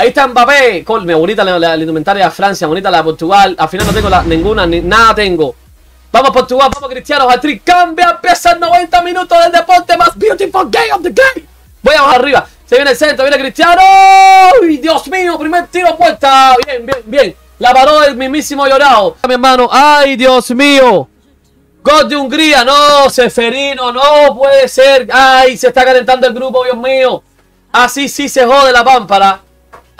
Ahí está Mbappé. Colme, bonita la, la, indumentaria de Francia, bonita la de Portugal. Al final no tengo ninguna, ni, nada tengo. Vamos Portugal, vamos Cristiano, hat-trick, cambia, empieza el 90 minutos del deporte más beautiful game of the game. Voy a arriba, se viene el centro, viene Cristiano. ¡Uy, Dios mío! Primer tiro puesta. Bien, bien, bien. La paró el mismísimo llorado. Mi hermano, ¡ay, Dios mío! Gol de Hungría, no, Seferino, no puede ser. Ay, se está calentando el grupo, Dios mío. Así sí se jode la pámpara.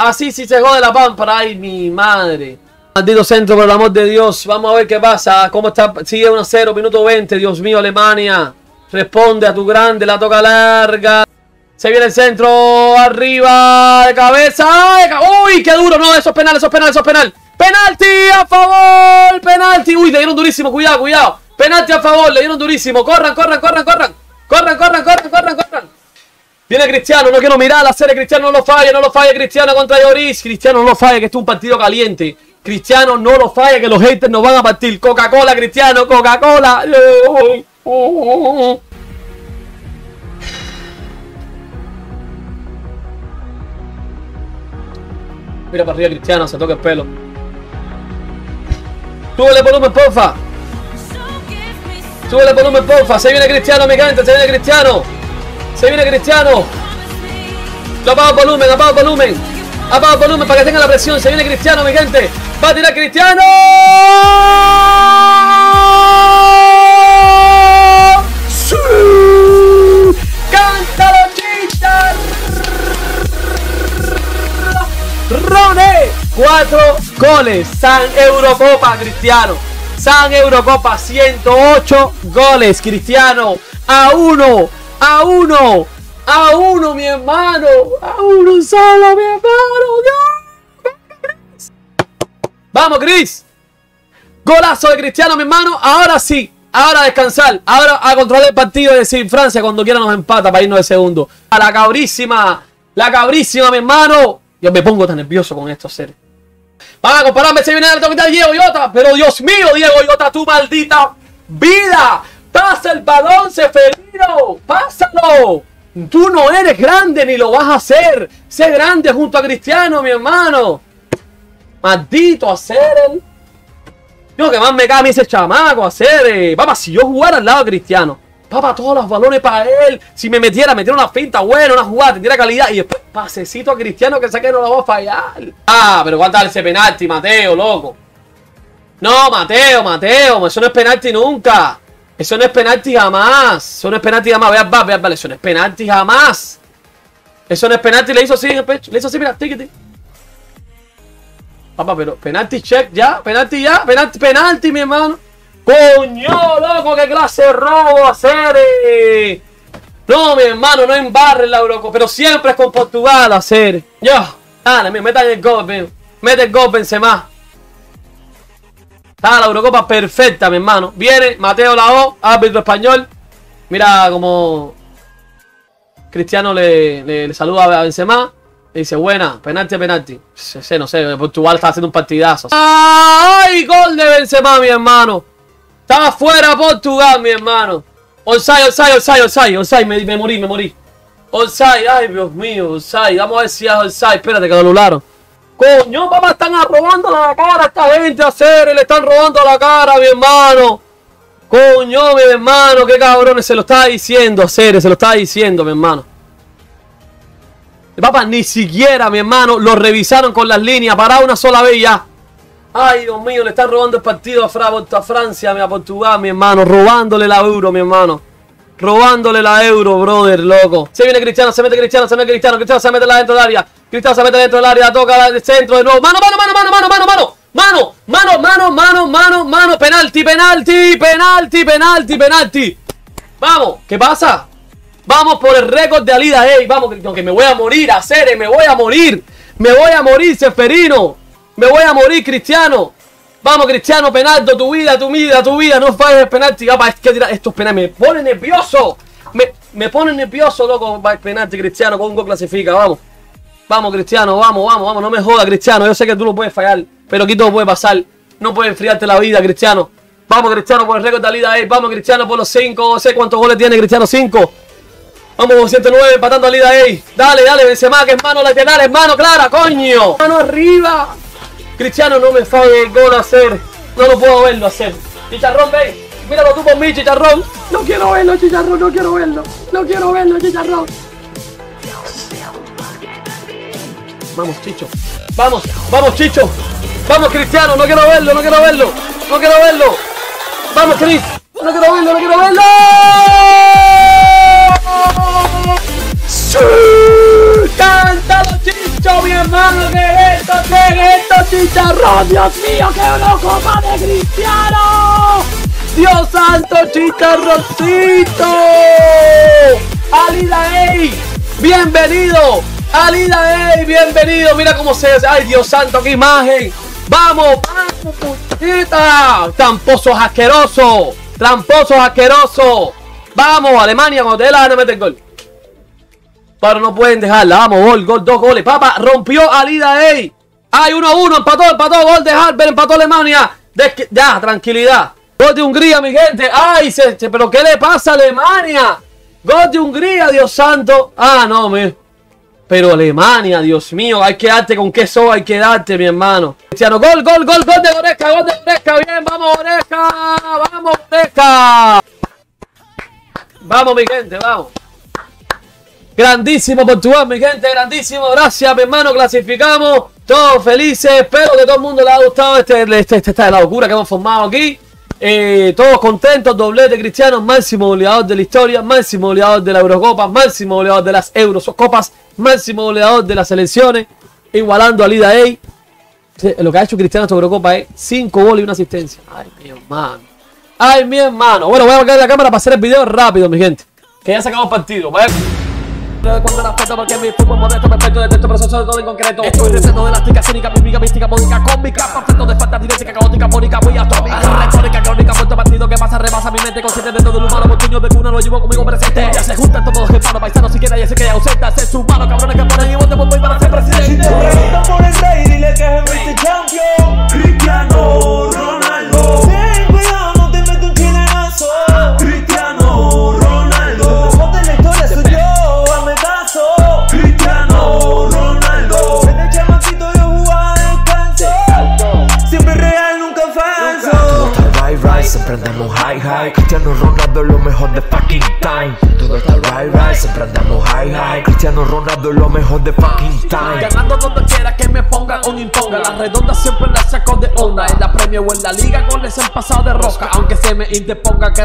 Así sí se jode la pámpara. Ay, mi madre. Maldito centro, por el amor de Dios. Vamos a ver qué pasa. ¿Cómo está? Sigue 1-0, minuto 20. Dios mío, Alemania. Responde a tu grande, la toca larga. Se viene el centro, arriba, de cabeza. ¡Uy, qué duro! No, eso es penal, eso es penal, eso es penal. ¡Penalti a favor! ¡Penalti! ¡Uy, le dieron durísimo! Cuidado, cuidado. Penalti a favor, le dieron durísimo. Corran, corran, corran, corran. Corran, corran, corran, corran, corran. Viene Cristiano, no quiero mirar la serie. Cristiano no lo falla, no lo falla Cristiano contra Lloris. Cristiano no lo falla, que esto es un partido caliente. Cristiano no lo falla, que los haters nos van a partir. Coca-Cola, Cristiano, Coca-Cola. Mira para arriba Cristiano, se toca el pelo. Súbele volumen, porfa. Súbele volumen, porfa. Se viene Cristiano, mi gente, se viene Cristiano. Se viene Cristiano. Lo apago volumen, apago volumen. Apago volumen para que tenga la presión. Se viene Cristiano, mi gente. Va a tirar Cristiano. ¡Sí! ¡Cántalo, chita! Rone. Cuatro goles. San Eurocopa, Cristiano. San Eurocopa, 108 goles, Cristiano. A uno. A uno. A uno, mi hermano. A uno solo, mi hermano. Vamos, Cris. Golazo de Cristiano, mi hermano. Ahora sí. Ahora a descansar. Ahora a controlar el partido y decir Francia cuando quiera nos empata para irnos de segundo. A la cabrísima. La cabrísima, mi hermano. Yo me pongo tan nervioso con esto, ser. Van a compararme, se viene el toque de Diego Yota. Pero Dios mío, Diego Yota, tu maldita vida. Pasa el balón, Seferino. Pásalo. Tú no eres grande ni lo vas a hacer. Sé grande junto a Cristiano, mi hermano. Maldito hacer el. Yo que más me cae a mí ese chamaco, hacer. Papá, si yo jugara al lado de Cristiano. Papá, todos los balones para él. Si me metiera, metiera una finta buena, una jugada, tendría calidad. Y después, pasecito a Cristiano que sé que no lo va a fallar. Ah, pero ¿cuánto ese penalti, Mateo, loco? No, Mateo, Mateo, eso no es penalti nunca. Eso no es penalti jamás. Eso no es penalti jamás. Vea, vea, vea, eso no es penalti jamás. Eso no es penalti. Le hizo así en el pecho. Le hizo así, mira, tiki, Papá, pero penalti check ya. Penalti ya. Penalti, penalti, mi hermano. Coño, loco, qué clase de robo hacer. No, mi hermano, no embarre la Eurocopa. Pero siempre es con Portugal hacer. Ya. Dale, metan el gol, mío. Mete el gol, Benzema. Está la Eurocopa perfecta, mi hermano. Viene Mateo Lao, árbitro español. Mira como Cristiano le, le, saluda a Benzema. Le dice, buena, penalti, penalti. Sé, no sé, Portugal está haciendo un partidazo. ¡Ay! Gol de Benzema, mi hermano. Estaba fuera Portugal, mi hermano. Onside, onside, onside, onside, onside. Me, me morí, me morí. Onside, ay, Dios mío, onside. Vamos a ver si es onside. Espérate, que lo anularon. Coño, papá, están robando la cara a esta gente a hacer. Le están robando la cara, mi hermano. Coño, mi hermano, qué cabrones. Se lo estaba diciendo, hacer, se lo estaba diciendo, mi hermano. Papá, ni siquiera, mi hermano, lo revisaron con las líneas. Para una sola vez ya. Ay, Dios mío, le están robando el partido a, a Francia, a Portugal, mi hermano. Robándole la euro, mi hermano. Robándole la euro, brother, loco. Se viene Cristiano, se mete Cristiano, se mete Cristiano. Cristiano se mete dentro del área. Cristiano se mete dentro del área, toca el centro de nuevo. Mano, mano, mano, mano, mano, mano, mano. Mano, mano, mano, mano, mano, mano. Penalti, penalti, penalti, penalti, penalti. Vamos, ¿qué pasa? Vamos por el récord de Alida, ey, vamos, que me voy a morir, a Cere, me voy a morir. Me voy a morir, Seferino. Me voy a morir, Cristiano. Vamos, Cristiano, penalto, tu vida, tu vida, tu vida. No falles el penalti. Papá, es que estos penaltis me pone nervioso. Me, me pone nervioso, loco. Penalti, Cristiano, con un gol clasifica. Vamos. Vamos, Cristiano, vamos, vamos, vamos. No me jodas, Cristiano. Yo sé que tú lo puedes fallar, pero aquí todo puede pasar. No puedes enfriarte la vida, Cristiano. Vamos, Cristiano, por el récord de Alida. Vamos, Cristiano, por los 5. No sé cuántos goles tiene Cristiano. 5. Vamos con 109 empatando a Lida ahí. Dale, dale, Benzema, que es mano lateral, es mano clara, coño. Mano arriba. Cristiano no me falle el gol a hacer. No lo puedo verlo hacer. Chicharrón, ve. Míralo tú por mí, Chicharrón. No quiero verlo, Chicharrón, no quiero verlo. No quiero verlo, Chicharrón. Vamos, Chicho. Vamos, vamos, Chicho. Vamos, Cristiano, no quiero verlo, no quiero verlo. No quiero verlo. Vamos, Cris. No quiero verlo, no quiero verlo. ¡Sí! ¡Cántalo, Chicho, mi hermano! ¿Qué es esto? ¿Qué es esto, chicharrón? ¡Dios mío, qué copa de Cristiano! ¡Dios santo, chicharroncito! ¡Alida Ey! ¡Bienvenido! ¡Alida Ey! ¡Bienvenido! Mira cómo se... ¡Ay, Dios santo, qué imagen! ¡Vamos, vamos, puchita! ¡Tramposos asquerosos! ¡Tramposos asquerosos! ¡Vamos, Alemania! Cuando te dé la mete el gol. Pero no pueden dejarla. Vamos, gol, gol, dos goles. Papa rompió Alida Ey. Hay 1-1, empató, empató, gol de Harper, empató Alemania. ya, tranquilidad. Gol de Hungría, mi gente. Ay, se, pero ¿qué le pasa a Alemania? Gol de Hungría, Dios santo. Ah, no, me. Pero Alemania, Dios mío, hay que darte con qué hay que darte, mi hermano. Cristiano, gol, gol, gol, gol de Oreja, gol de Oreja, bien, vamos Oreja, vamos Oreja. Vamos, mi gente, vamos. Grandísimo Portugal, mi gente, grandísimo. Gracias, mi hermano, clasificamos. Todos felices. Espero que todo el mundo le haya gustado este, este, este, esta locura que hemos formado aquí. Eh, todos contentos, doblete cristiano, máximo goleador de la historia, máximo goleador de la Eurocopa, máximo goleador de las Eurocopas, máximo goleador de las selecciones, igualando a Lida Ey. Lo que ha hecho Cristiano Eurocopa es 5 goles y una asistencia. Ay, mi hermano. Ay, mi hermano. Bueno, voy a apagar la cámara para hacer el video rápido, mi gente. Que ya sacamos partido. Voy cuando la foto porque mi fútbol modesto perfecto de texto proceso de todo en concreto. Estoy receto de elástica, cínica, mímica, mística, módica, cómica. Perfecto de falta directa, caótica, mónica, voy atómica. Retórica, crónica, puesto partido que pasa, rebasa mi mente Consciente de todo el humano, mochuño de cuna, lo llevo conmigo presente. Ya se juntan todos los hermanos, paisanos, siquiera ya se queda ausenta Se sumaron, cabrones que ponen y voten por voy para ser presidente. Si te preguntan por el rey, dile que es el Champion Ronaldo lo mejor de fucking time. Todo está right right, siempre andamos high high. Cristiano Ronaldo lo mejor de fucking time. Ganando donde quiera que me pongan o imponga La redonda siempre la saco de onda. En la premio o en la liga goles han pasado de rosca Aunque se me interponga que